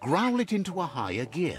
Growl it into a higher gear.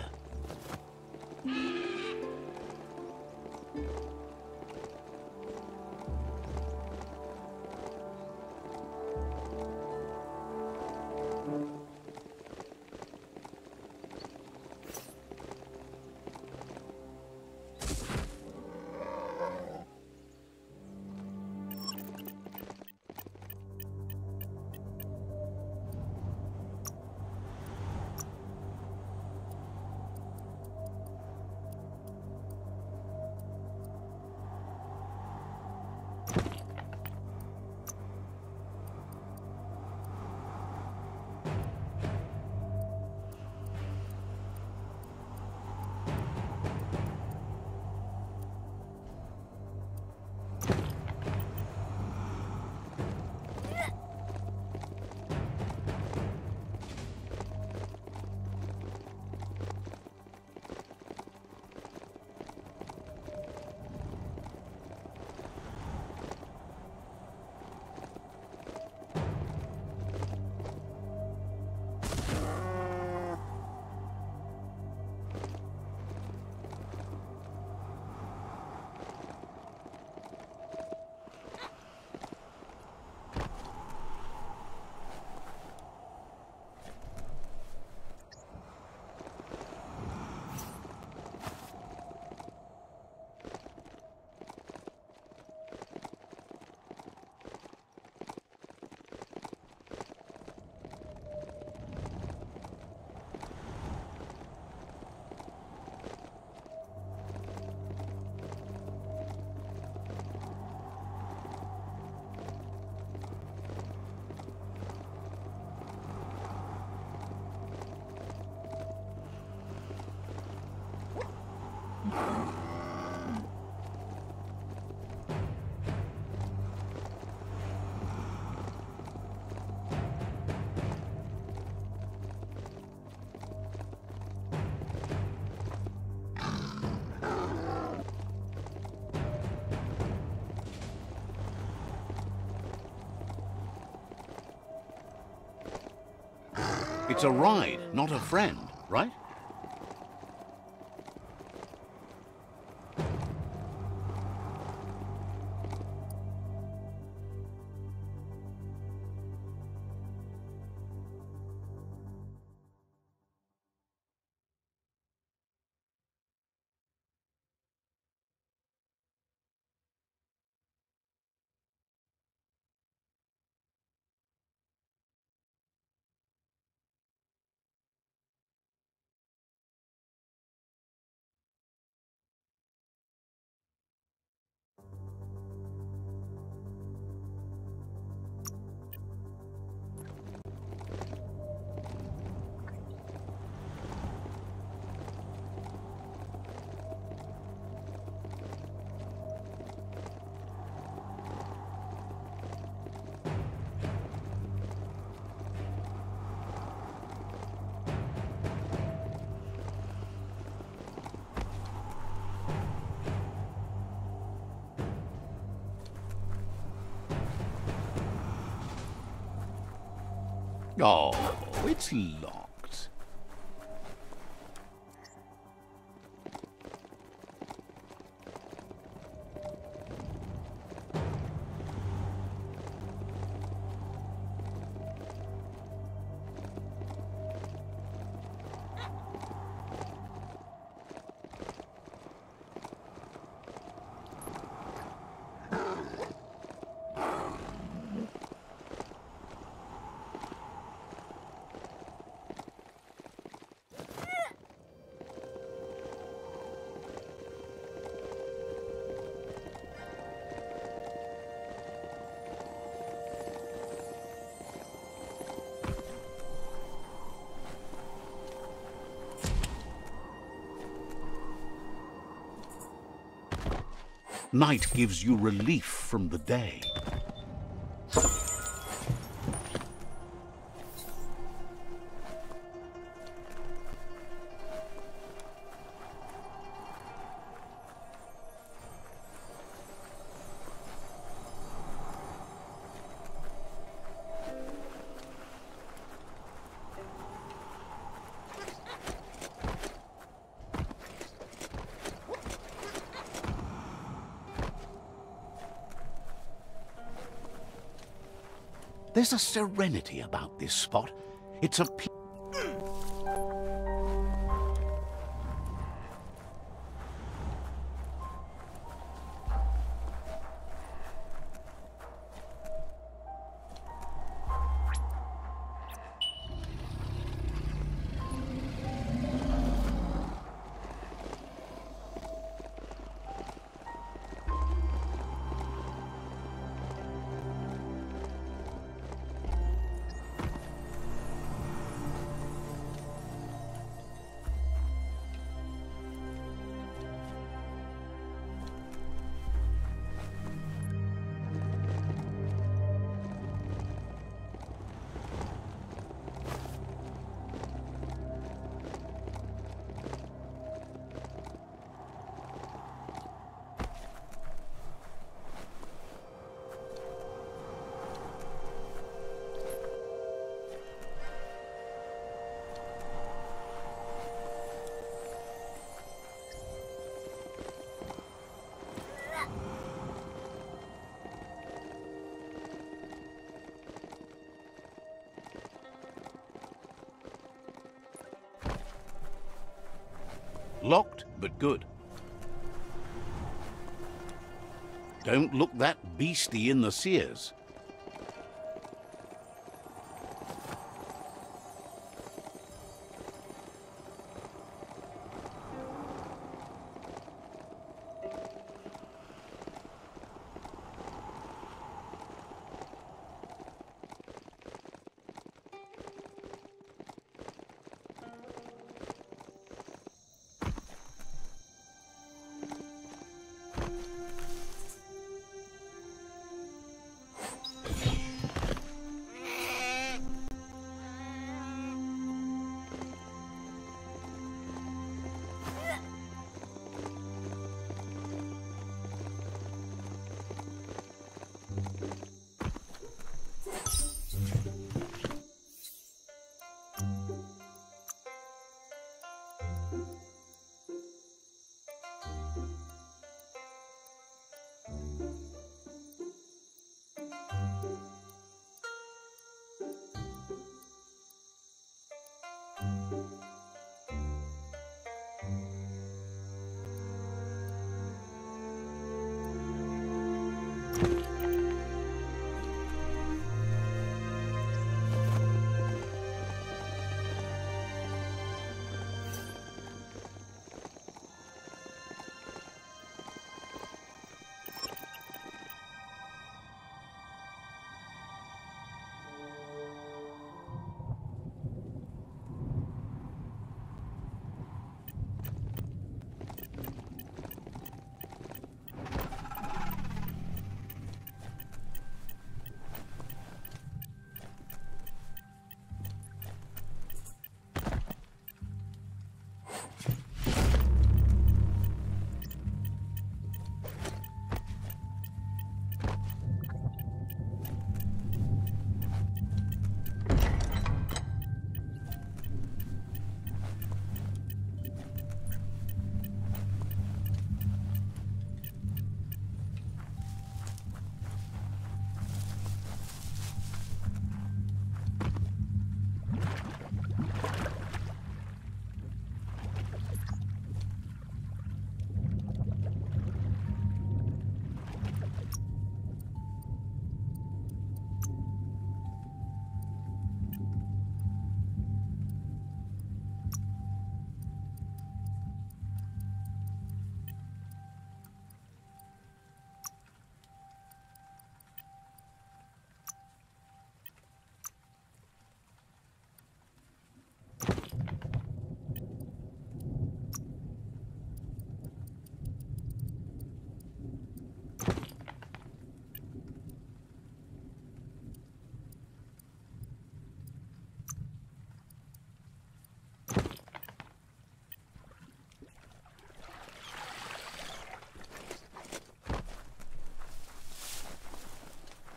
It's a ride, not a friend, Oh, it's locked. Night gives you relief from the day. There's a serenity about this spot. It's a... Locked, but good. Don't look that beastie in the sears.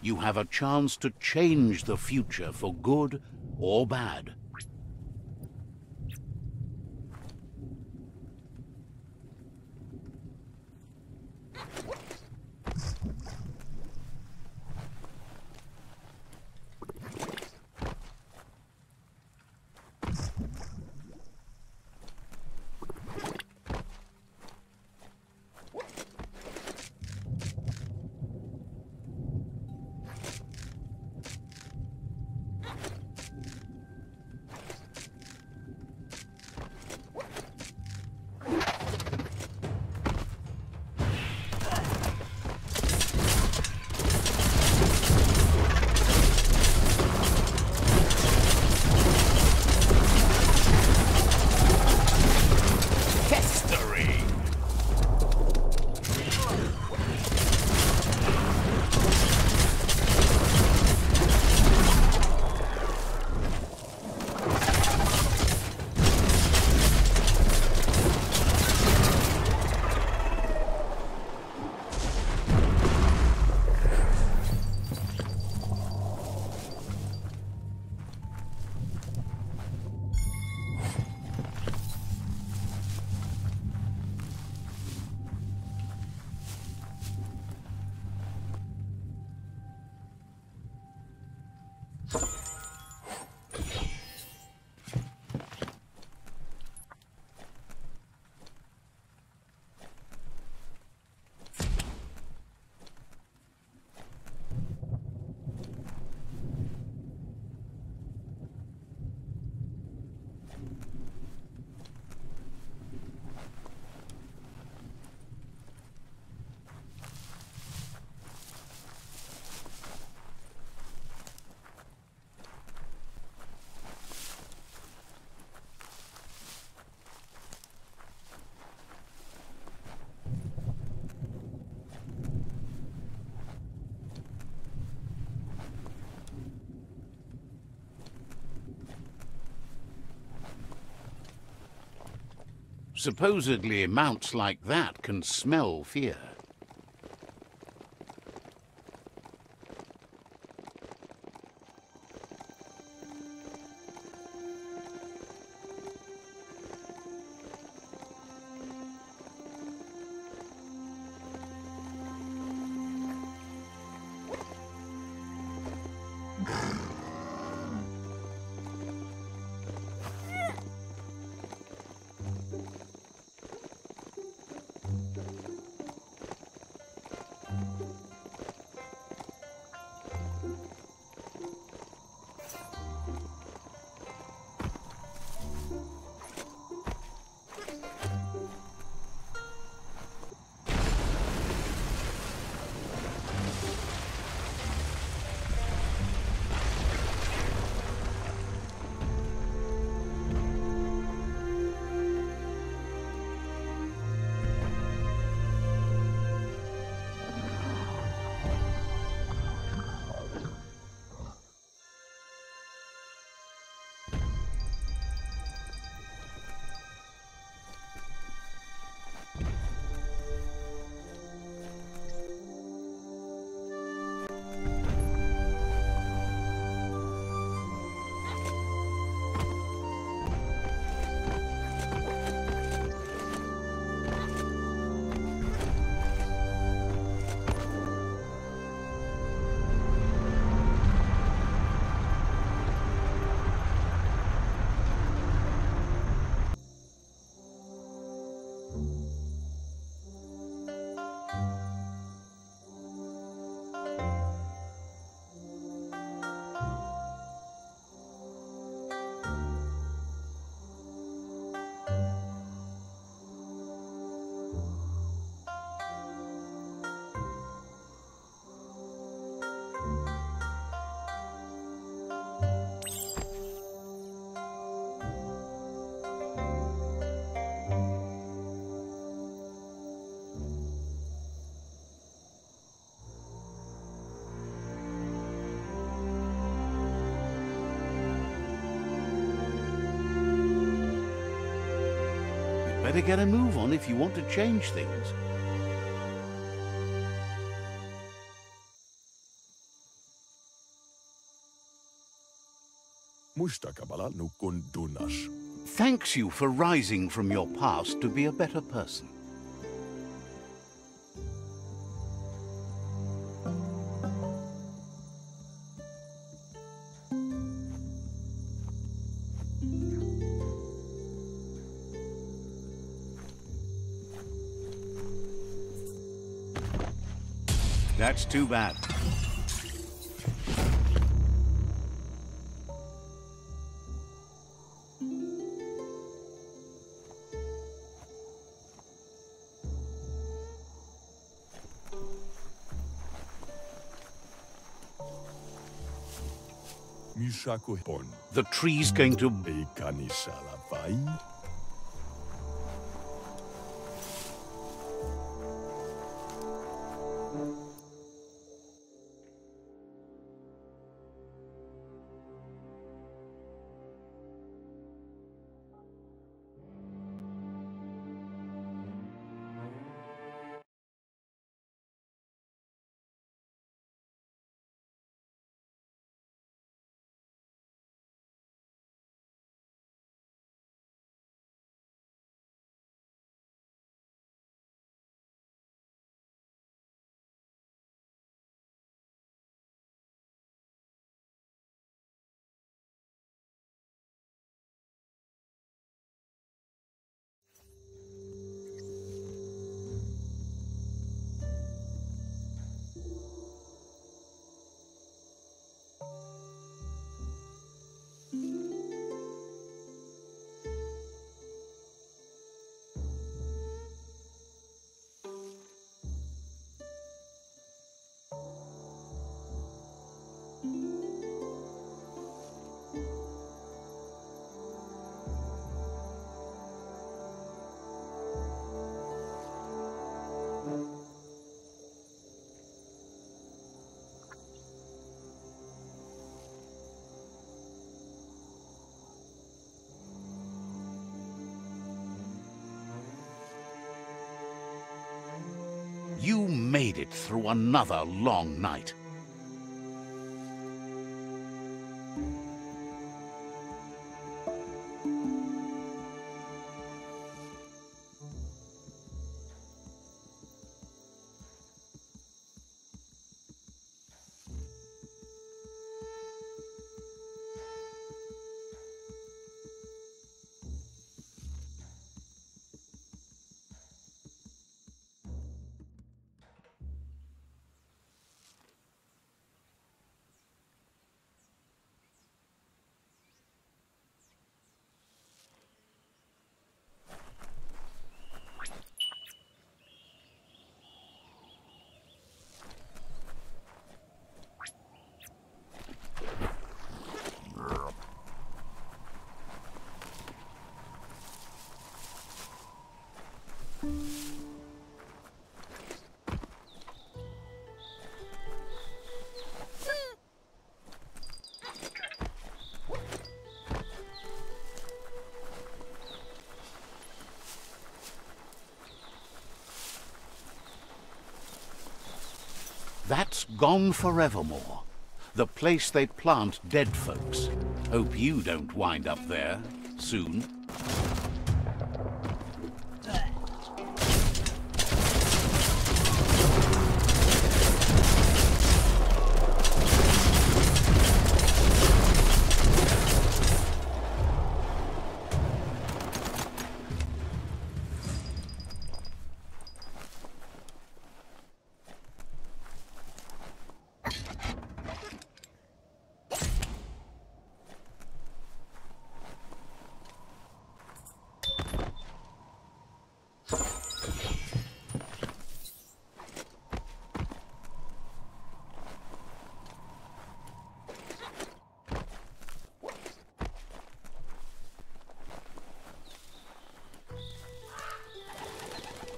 You have a chance to change the future for good or bad. you Supposedly, mounts like that can smell fear. Better get a move on if you want to change things. Thanks you for rising from your past to be a better person. That's too bad. The tree's going to... made it through another long night. That's gone forevermore. The place they plant dead folks. Hope you don't wind up there soon.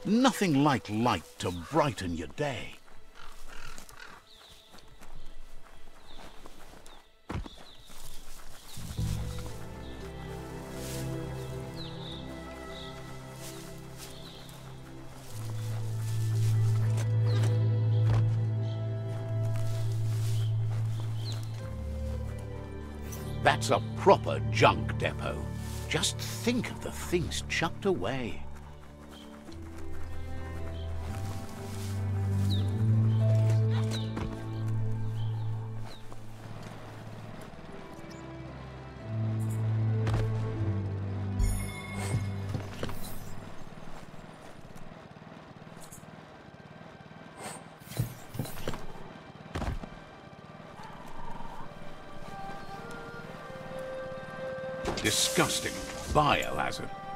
Nothing like light to brighten your day. That's a proper junk depot. Just think of the things chucked away.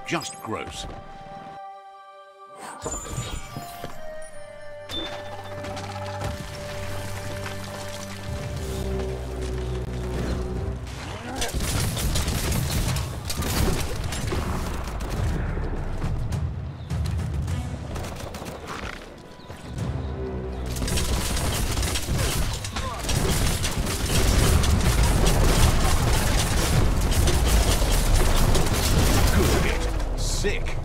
Just gross. It's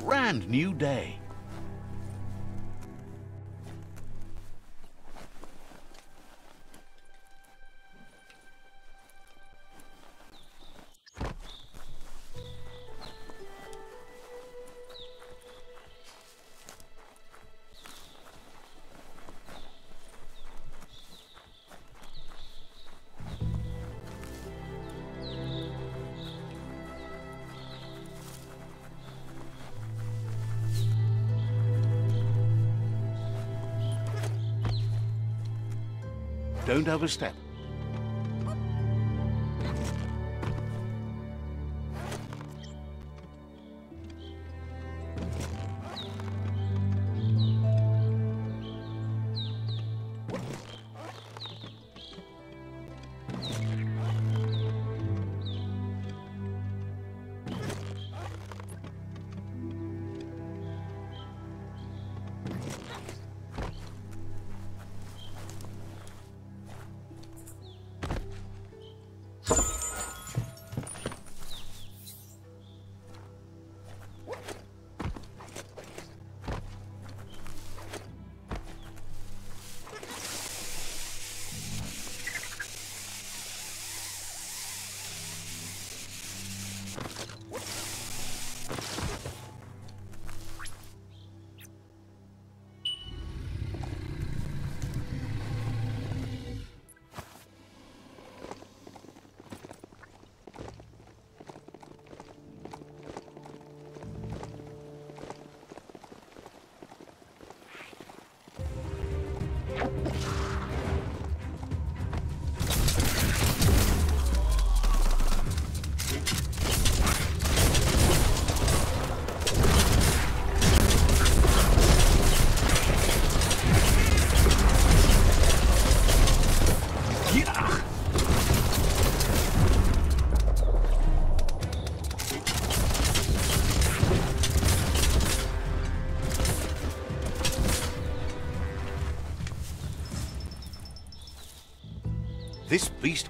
brand new day. Don't overstep.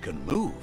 Can move.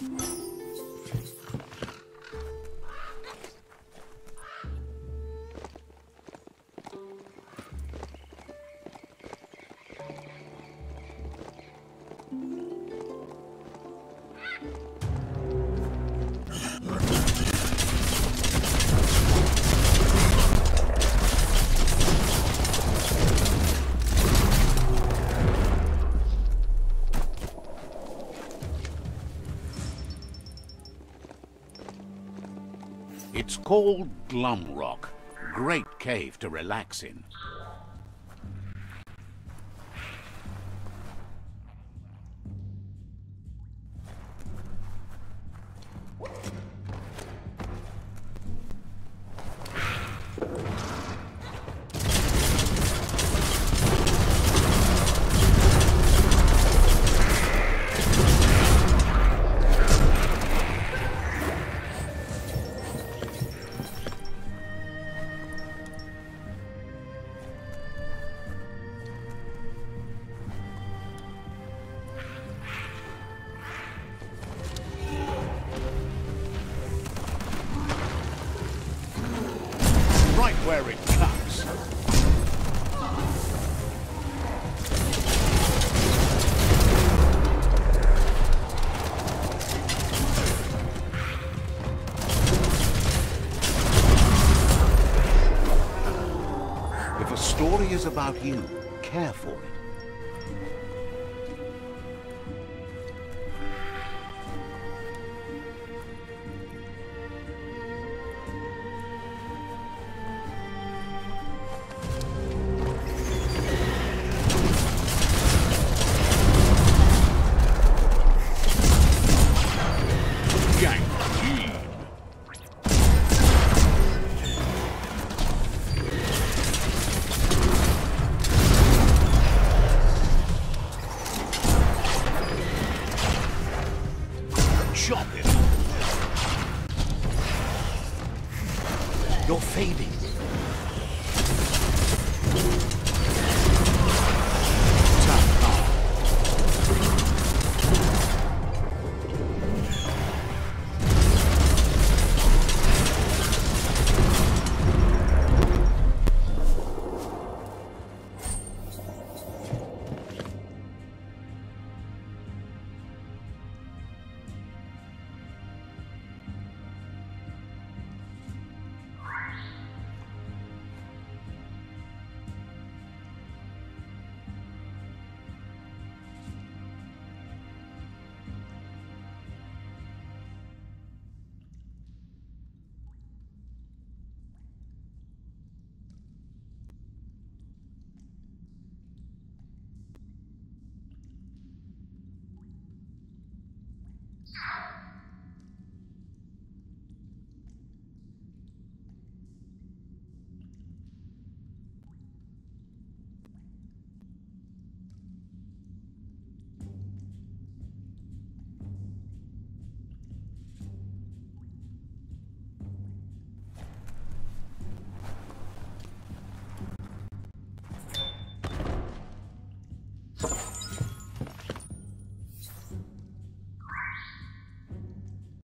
It's called Glum Rock. Great cave to relax in.